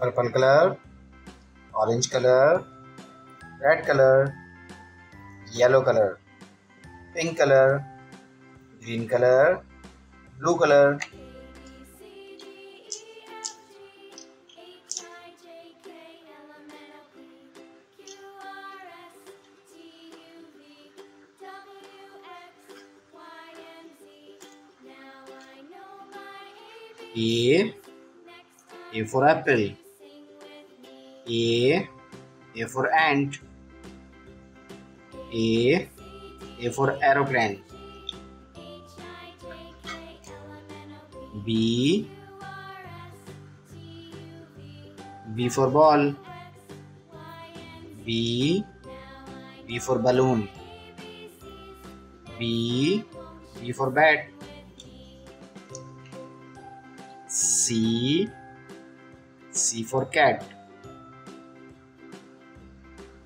Purple colour orange colour red colour yellow colour pink colour green colour blue colour A A for apple. A. A for ant. A. A for aeroplane. B. B for ball. B. B for balloon. B. B for bat C C for cat.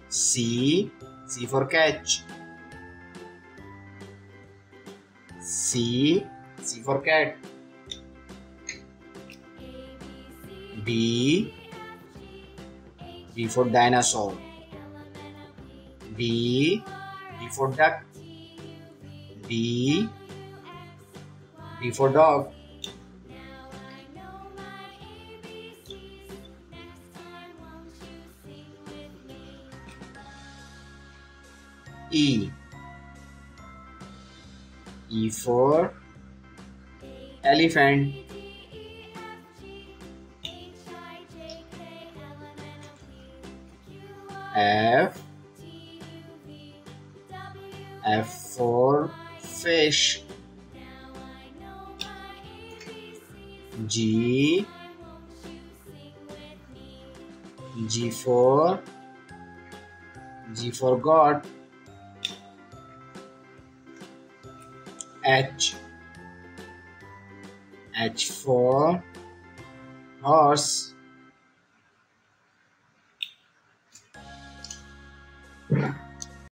C C for catch. C C for cat. B B for dinosaur. B B for duck. D D for dog E. E for elephant. F. F for fish. G. G for G for God H. H for horse